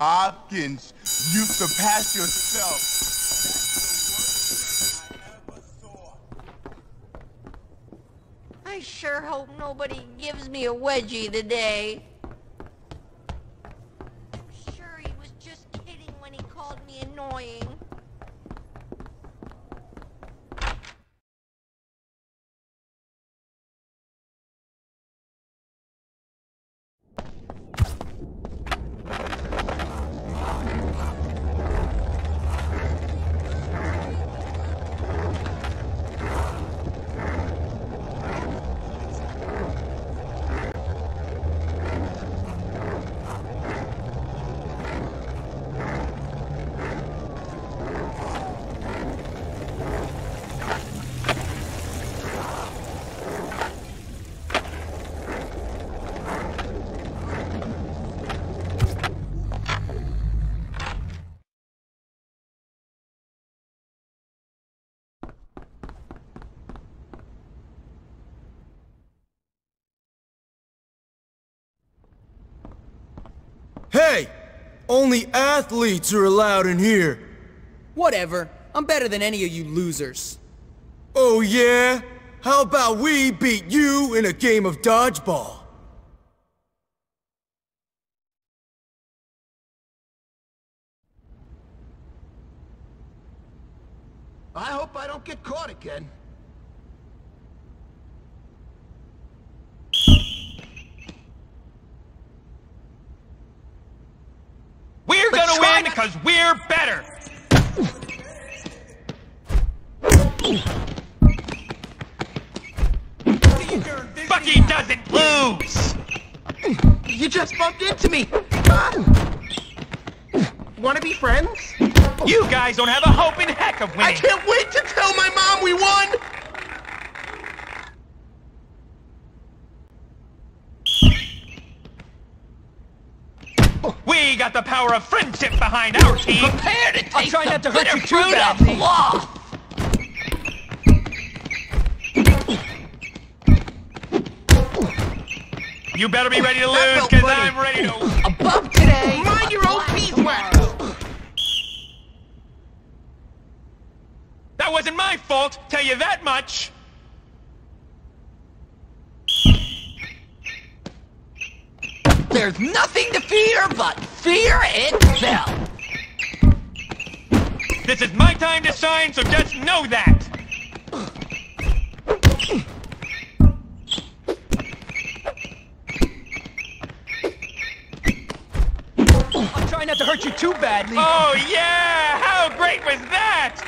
Hopkins, you surpassed yourself. I sure hope nobody gives me a wedgie today. I'm sure he was just kidding when he called me annoying. Hey! Only athletes are allowed in here. Whatever. I'm better than any of you losers. Oh yeah? How about we beat you in a game of dodgeball? I hope I don't get caught again. We're Let's gonna try win to- because we're better. Bucky doesn't lose. You just bumped into me! Huh? Wanna be friends? You guys don't have a hope in heck of winning! I can't wait to tell my mom we won! Got the power of friendship behind our team. Prepare to take try the not to hurt you too badly. law! You better be ready to lose because. I'm ready to. A bump today! Mind your own beeswax! That wasn't my fault. Tell you that much. There's nothing to fear but fear itself! This is my time to shine, so just know that. I'm trying not to hurt you too badly. Oh yeah! How great was that?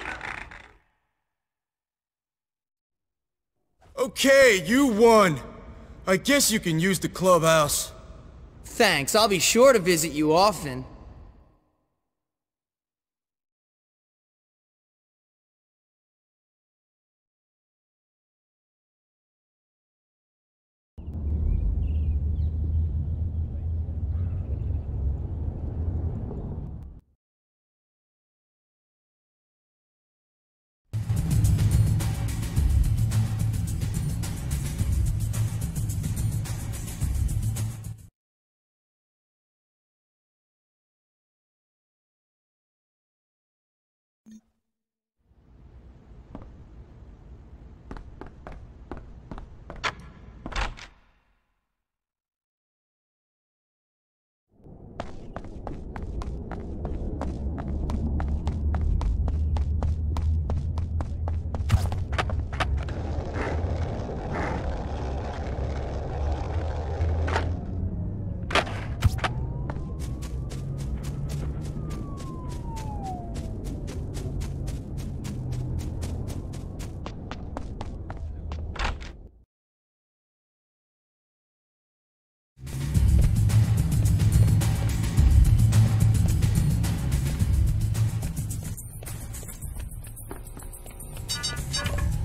Okay, you won. I guess you can use the clubhouse. Thanks, I'll be sure to visit you often.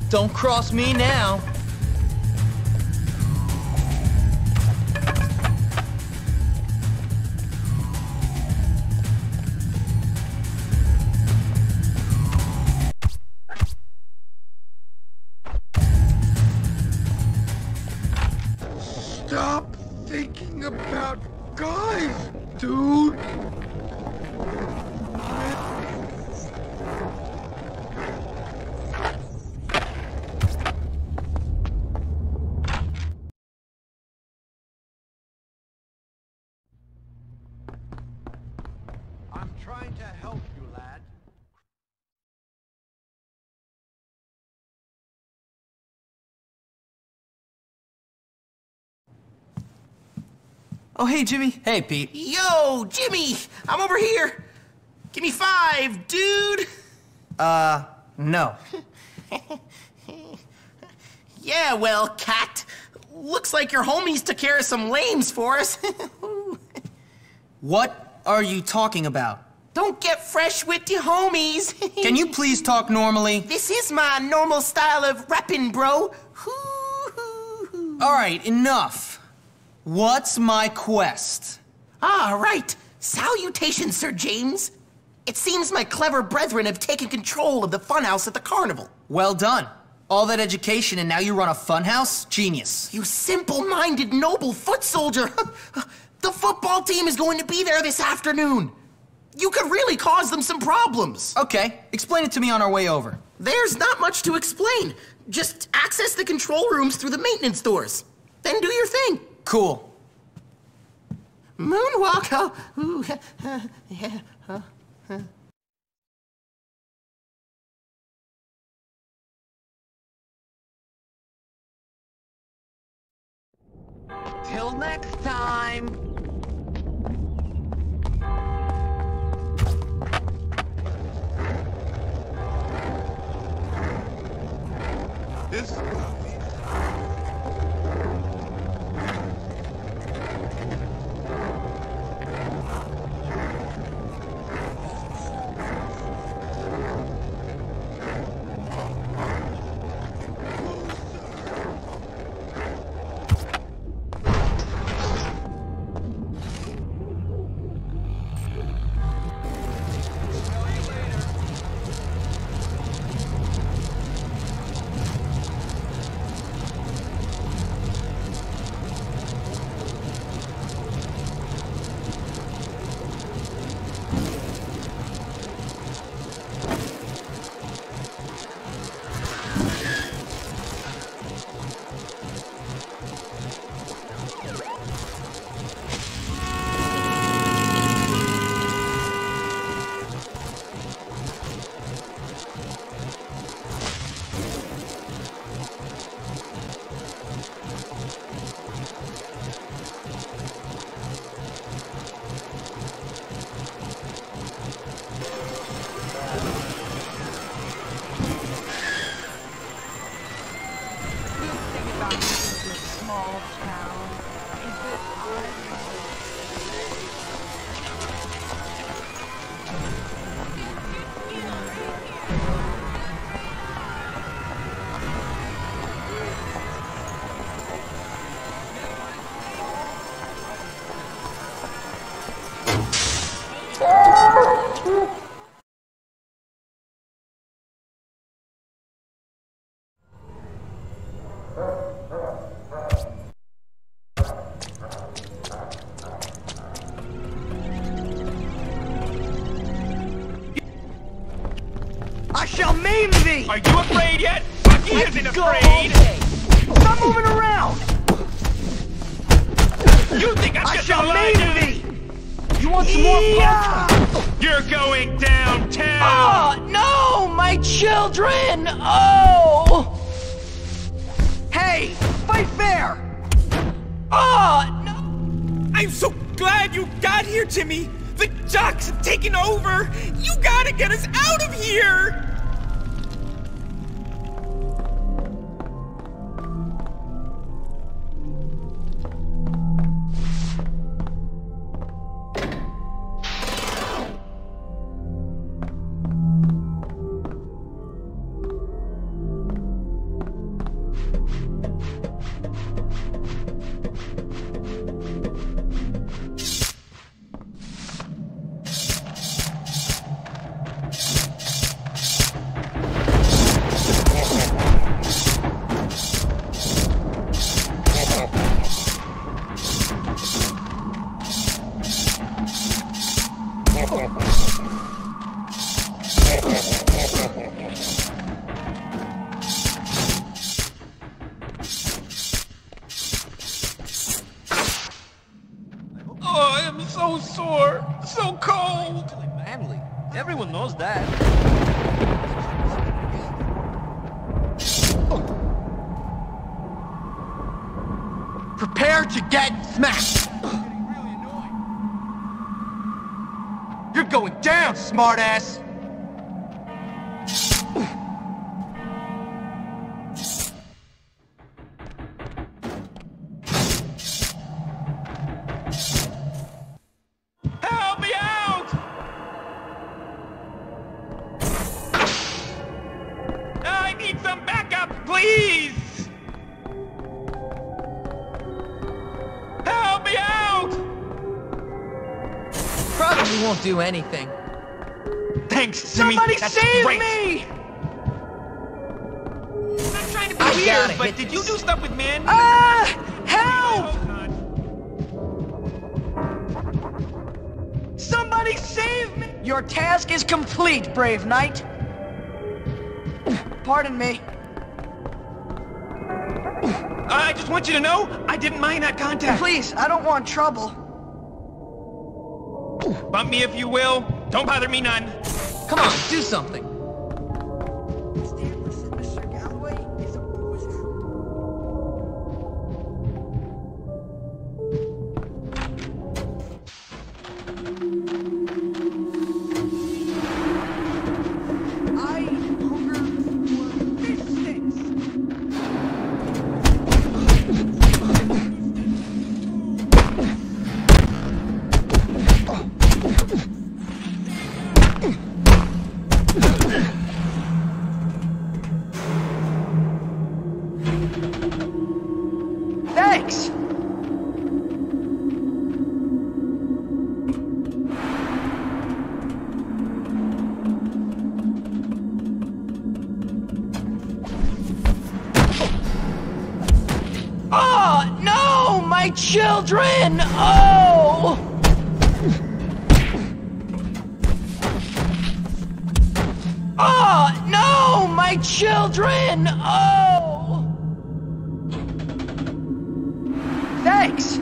Don't cross me now. Oh, hey, Jimmy. Hey, Pete. Yo, Jimmy! I'm over here! Give me five, dude! Uh, no. Yeah, well, cat. Looks like your homies took care of some lames for us. What are you talking about? Don't get fresh with your homies. Can you please talk normally? This is my normal style of rapping, bro. All right, enough. What's my quest? Ah, right. Salutations, Sir James. It seems my clever brethren have taken control of the funhouse at the carnival. Well done. All that education and now you run a funhouse? Genius. You simple-minded, noble foot soldier. the football team is going to be there this afternoon. You could really cause them some problems. Okay, explain it to me on our way over. There's not much to explain. Just access the control rooms through the maintenance doors. Then do your thing. Cool. Moonwalk. Oh, ooh, yeah. huh, huh. Till next time. This Are you afraid yet? Bucky isn't afraid! Stop moving around! You think I'm I just shall a maim lion? thee! You want some more fun? You're going downtown! Oh, no, my children! Oh! Hey, fight fair! Oh, no! I'm so glad you got here, Jimmy! The jocks have taken over! You gotta get us out of here! Floor. So cold. Manly. Everyone knows that. Prepare to get smashed. You're going down, smartass! Do anything. Thanks, Simi. Somebody That's save great. me! I'm not trying to be I weird, gotta but did this. you do stuff with men? Ah! Help! Somebody save me! Your task is complete, brave knight. Pardon me. I just want you to know, I didn't mind that contact. Please, I don't want trouble. Bump me if you will. Don't bother me none. Come on, do something. Oh, no! My children! Oh! Oh, no! My children! Oh! Thanks!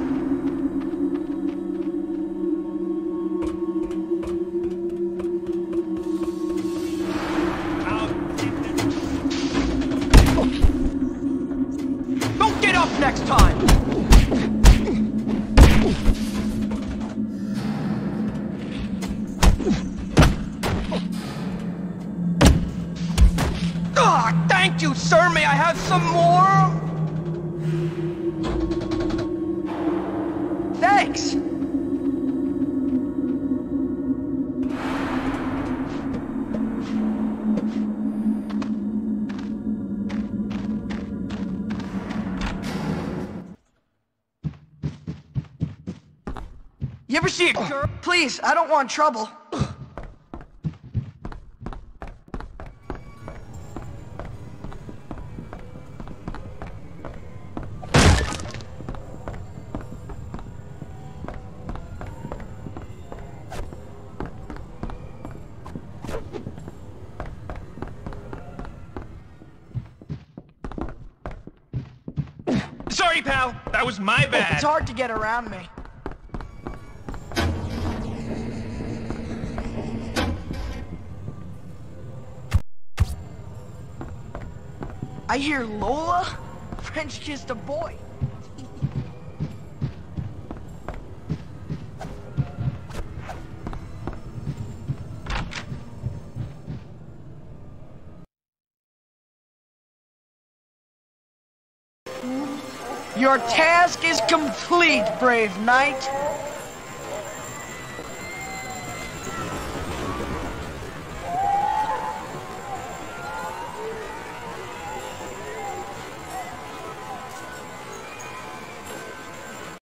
Next time! You ever see a girl? Please, I don't want trouble. Sorry, pal. That was my bad. It's hard to get around me. I hear Lola French kissed a boy. Your task is complete, brave knight.